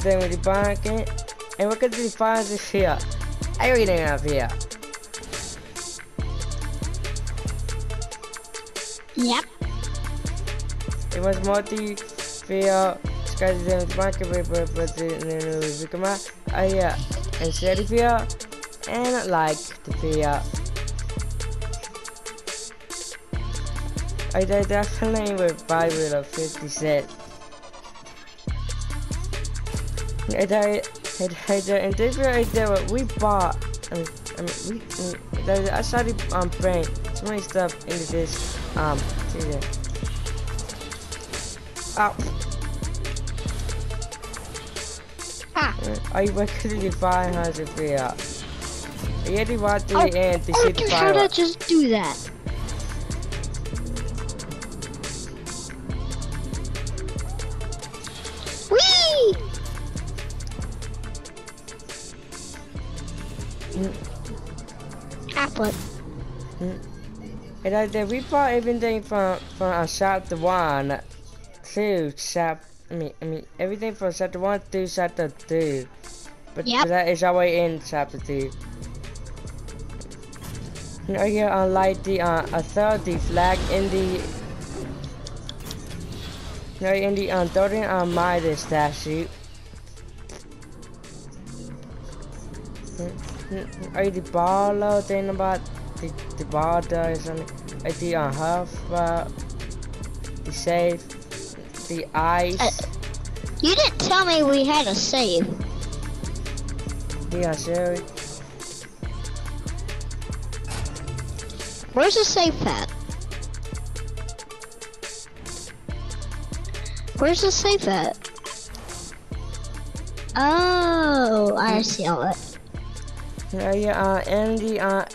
today with the banking. And we're going to define this here. Everything up here. Yep. It was multi-field Skydiving market paper but the come out. Oh yeah, and steady field and like the field. I did buy with a 50 cents. I did, I did, in this I did what we bought. I mean, I mean we, we I started um bring so many stuff into this um season. Oh. Ah. Ay, wag kasi di 500 kaya. Iya di ba Oh, and the oh, shit dude, how did I just do that? And I did we bought everything from from uh, chapter one to chap. I mean, I mean everything from chapter one to chapter two. But, Yep. that is already in chapter two. Now here unlike the uh, authority flag in the no in the um, uh, Midas statue. Are you the baller thing about the the border or something? Like the uh, huff uh, the safe, the ice, Uh, You didn't tell me we had a save. the uh, sherry. Where's the safe at? Where's the safe at? Oh, I see all that. Are you uh Andy uh n-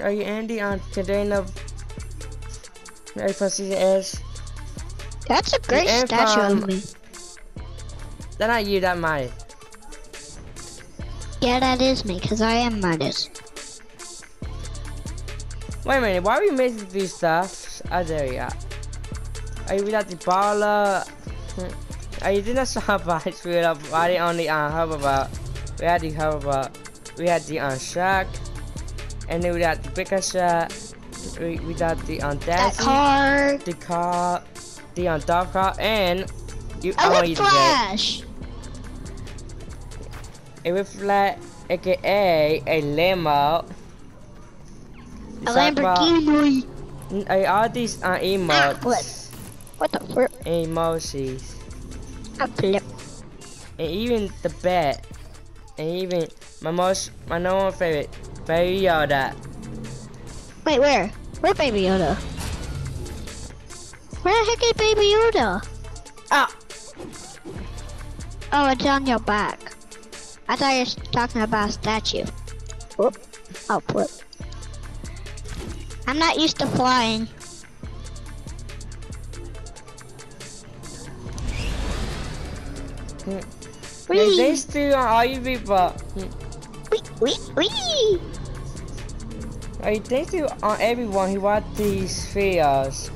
are you Andy on container are you from season S? That's a great And statue from- of me. That not you, that mine. Yeah, that is me, because I am Midas. Wait a minute, why are we missing these stuff? Oh there we are. Are you without the baller? Are you didn't stop by screwed up I didn't only uh hover We had the hover we had the uh shack and then we got the shack we, we got the car. the car, the on car, and you. I Oh, want you to flash. a reflect, aka a limo. A Lamborghini. Uh, all these are what? emotes, What the frick? emojis, A flip. and even the bat, and even my most, my number one favorite, Baby Yoda. Wait, where? Where Baby Yoda? Where the heck is Baby Yoda? Ah, Oh, it's on your back. I thought you were talking about a statue. Whoop. Oh, flip. I'm not used to flying. yeah, Whee! they still on all you people. Wee, wee, wee. I think to on everyone who want these spheres.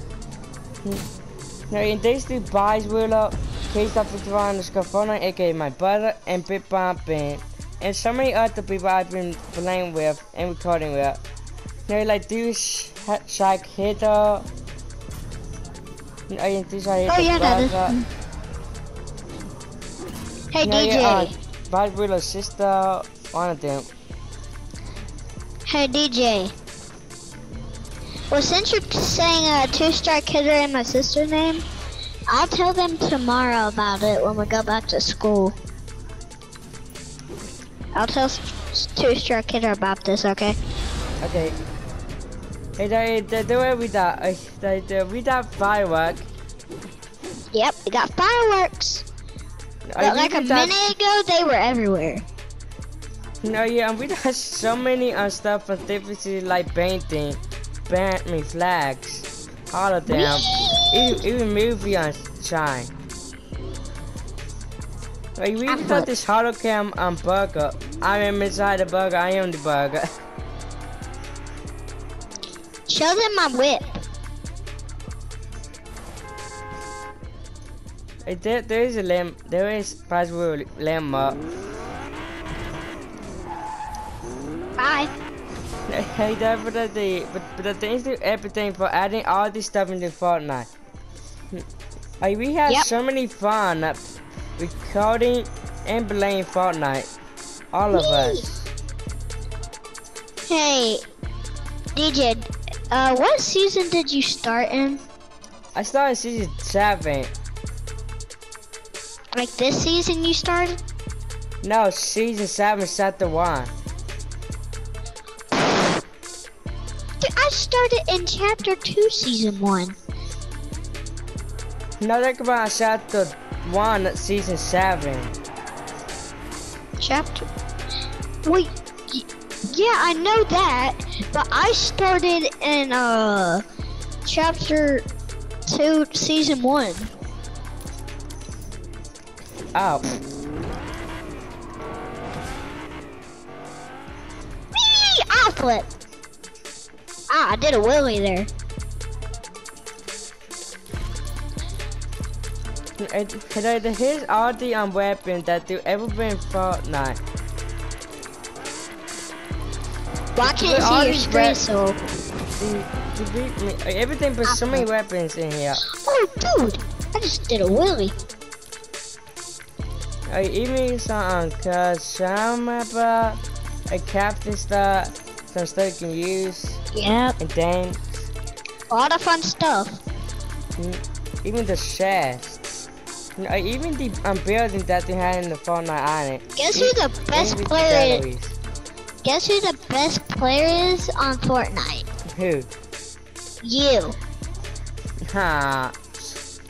Now in these two buys will up, case with one is Scafona, aka my brother, and Big Bumpin. And so many other people I've been playing with and recording with. Now like this Shaq Hitter. I think are Oh, yeah, that is. Hey, Now DJ. uh, Bad Willow sister, one of them. Hey, DJ. Well, since you're saying uh, Two Star hitter and my sister's name, I'll tell them tomorrow about it when we go back to school. I'll tell Two Star hitter about this, okay? Okay. Hey, they, they do it without, uh, they do without firework. Yep, we got fireworks. Are But like a minute ago, they were everywhere. No, yeah, we got so many uh, stuff for different like painting, band me flags, all of them, even, even movie on shine. Like, we got what? this holocam on burger. I am inside the burger, I am the burger. Show them my whip. Hey, there, there is a lamp. There is possible lamp up. Bye. Hey, that but the but but the things do everything for adding all this stuff into Fortnite. Like we had Yep. so many fun uh, recording and playing Fortnite. All of Whee! us. Hey, DJ, uh, what season did you start in? I started season seven. Like this season you started? No, season seven, chapter one. Started in chapter two, season one. No, think about chapter one, season seven. Chapter. Wait. Yeah, I know that, but I started in uh chapter two, season one. Oh, Whee! Flip. Ah, I did a willy there. uh, here's all the um, weapons that do ever been Fortnite. I can't see your screen, so. The, the, beat me- uh, everything but so many weapons in here. Oh, dude, I just did a willy. I even saw um, cause some mapper, a captain stuff, some stuff you can use, Yep, and then a lot of fun stuff. mm, even the chests. Even the um, building that they had in the Fortnite Island. Guess who the best the player is? Guess who the best player is on Fortnite? Who? You. Huh.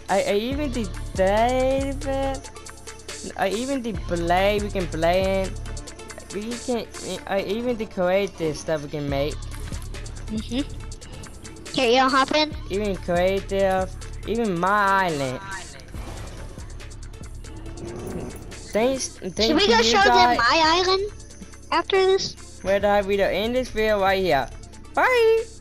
I, I even the David. I even the play we can play in. We can. I even the creative stuff we can make. Mhm. Here, you hop in. Even creative. Even my island. Thanks. thanks Should we go you show them my island after this? Where the video end this video right here. Bye.